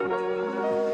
No.